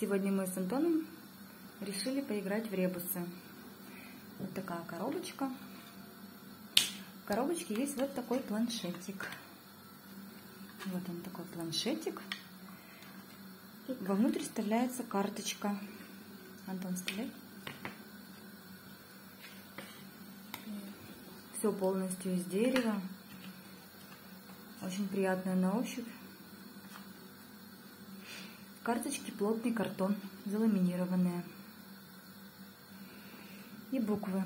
Сегодня мы с Антоном решили поиграть в ребусы. Вот такая коробочка. В коробочке есть вот такой планшетик. Вот он такой планшетик. Вовнутрь вставляется карточка. Антон, вставляй. Все полностью из дерева. Очень приятная на ощупь. Карточки плотный картон, заламинированные. И буквы.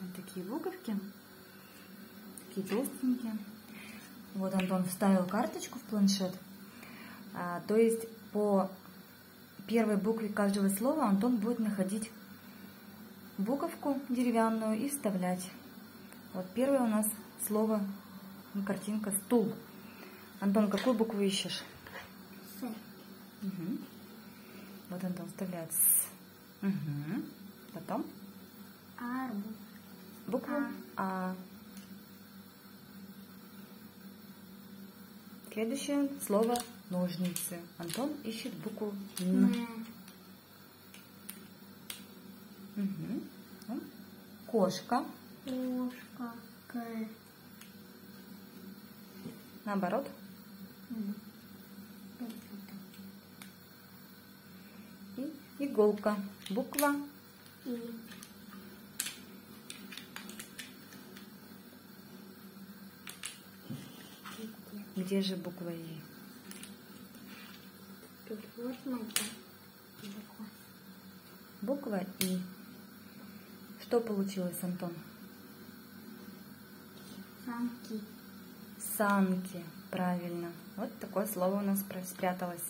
Вот такие буковки. Такие толстенькие. Вот Антон вставил карточку в планшет. А, то есть по первой букве каждого слова Антон будет находить буковку деревянную и вставлять. Вот первое у нас слово, картинка стул. Антон, какую букву ищешь? Угу. Вот Антон вставляет с. Угу. Потом Арбуз. букву А. Следующее слово ножницы. Антон ищет букву Н. Угу. Кошка. Кошка. К. Наоборот. М. И иголка. Буква И. Где же буква И? Буква. Буква И. Что получилось, Антон? Самки. Санки. Правильно. Вот такое слово у нас спряталось.